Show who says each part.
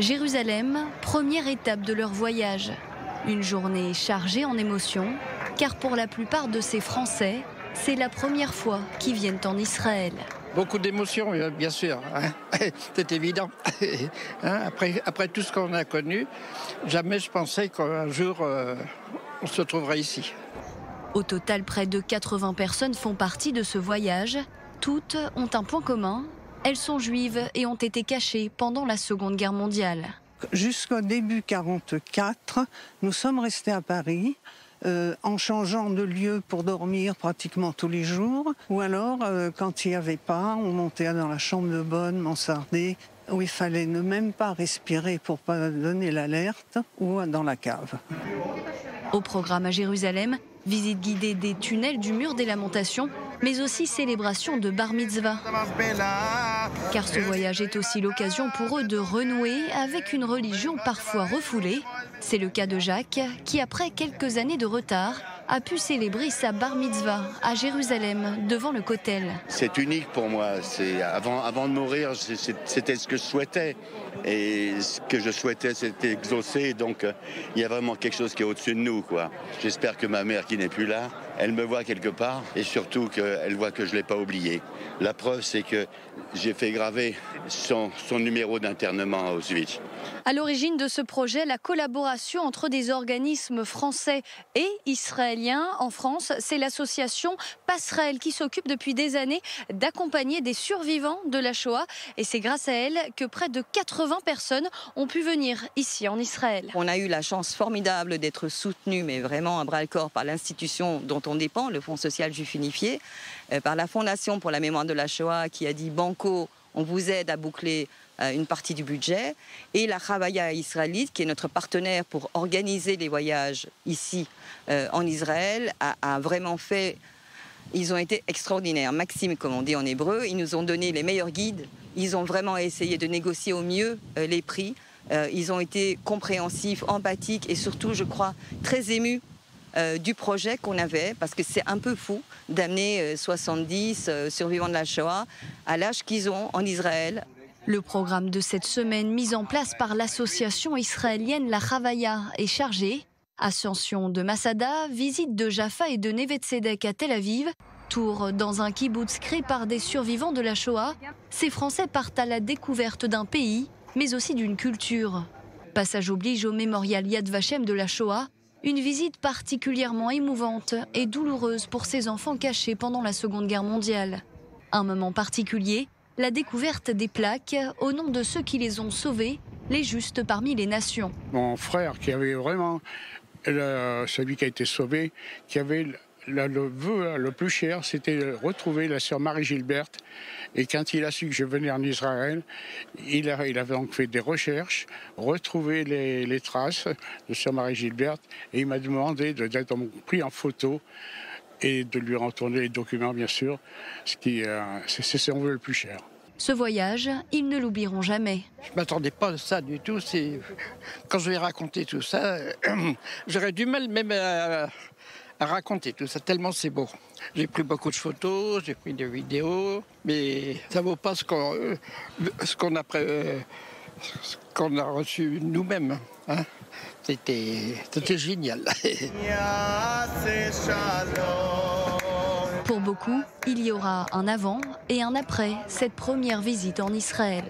Speaker 1: Jérusalem, première étape de leur voyage. Une journée chargée en émotions, car pour la plupart de ces Français, c'est la première fois qu'ils viennent en Israël.
Speaker 2: Beaucoup d'émotions, euh, bien sûr. Hein. C'est évident. Hein, après, après tout ce qu'on a connu, jamais je pensais qu'un jour euh, on se trouverait ici.
Speaker 1: Au total, près de 80 personnes font partie de ce voyage. Toutes ont un point commun. Elles sont juives et ont été cachées pendant la Seconde Guerre mondiale.
Speaker 3: Jusqu'au début 44, nous sommes restés à Paris. Euh, en changeant de lieu pour dormir pratiquement tous les jours, ou alors euh, quand il n'y avait pas, on montait dans la chambre de bonne, mansardée, où il fallait ne même pas respirer pour pas donner l'alerte, ou dans la cave.
Speaker 1: Au programme à Jérusalem, visite guidée des tunnels du mur des lamentations, mais aussi célébration de bar mitzvah. Car ce voyage est aussi l'occasion pour eux de renouer avec une religion parfois refoulée. C'est le cas de Jacques, qui après quelques années de retard, a pu célébrer sa bar mitzvah à Jérusalem devant le Kotel.
Speaker 4: C'est unique pour moi. C'est avant, avant de mourir, c'était ce que je souhaitais. Et ce que je souhaitais, c'était exaucer. Donc, il y a vraiment quelque chose qui est au-dessus de nous. J'espère que ma mère, qui n'est plus là, elle me voit quelque part et surtout qu'elle voit que je ne l'ai pas oublié. La preuve, c'est que j'ai fait graver son, son numéro d'internement à Auschwitz.
Speaker 1: À l'origine de ce projet, la collaboration entre des organismes français et israéliens en France, c'est l'association Passerelle qui s'occupe depuis des années d'accompagner des survivants de la Shoah. Et c'est grâce à elle que près de 80 personnes ont pu venir ici en Israël.
Speaker 5: On a eu la chance formidable d'être soutenus, mais vraiment à bras-le-corps, par l'institution dont on dépend, le Fonds social juif unifié, euh, par la Fondation pour la mémoire de la Shoah qui a dit Banco, on vous aide à boucler euh, une partie du budget, et la Chavaya israélite, qui est notre partenaire pour organiser les voyages ici euh, en Israël, a, vraiment fait. Ils ont été extraordinaires. Maxime, comme on dit en hébreu, ils nous ont donné les meilleurs guides. Ils ont vraiment essayé de négocier au mieux les prix. ils ont été compréhensifs, empathiques et surtout, je crois, très émus euh, du projet qu'on avait, parce que c'est un peu fou d'amener 70 euh, euh, survivants de la Shoah à l'âge qu'ils ont en Israël.
Speaker 1: Le programme de cette semaine, mis en place par l'association israélienne La Chavaya, est chargé. Ascension de Masada, visite de Jaffa et de Neve Tzedek à Tel Aviv, tour dans un kibbutz créé par des survivants de la Shoah. Ces Français partent à la découverte d'un pays, mais aussi d'une culture. Passage oblige au mémorial Yad Vashem de la Shoah, une visite particulièrement émouvante et douloureuse pour ces enfants cachés pendant la Seconde Guerre mondiale. Un moment particulier, la découverte des plaques au nom de ceux qui les ont sauvés, les justes parmi les nations.
Speaker 6: Mon frère, qui avait vraiment, celui qui a été sauvé, qui avait le vœu le plus cher, c'était de retrouver la sœur Marie-Gilberte. Et quand il a su que je venais en Israël, il, a, il avait donc fait des recherches, retrouvé les, traces de sœur Marie-Gilberte, et il m'a demandé d'être pris en photo et de lui retourner les documents, bien sûr, ce qui euh, c'est son vœu le plus cher.
Speaker 1: Ce voyage, ils ne l'oublieront jamais.
Speaker 2: Je ne m'attendais pas à ça du tout. Quand je vais raconter tout ça, j'aurais du mal même à, à raconter tout ça, tellement c'est beau. J'ai pris beaucoup de photos, j'ai pris des vidéos, mais ça vaut pas ce qu'on euh, a, euh, a reçu nous-mêmes. Hein. C'était génial.
Speaker 1: Pour beaucoup, il y aura un avant et un après cette première visite en Israël.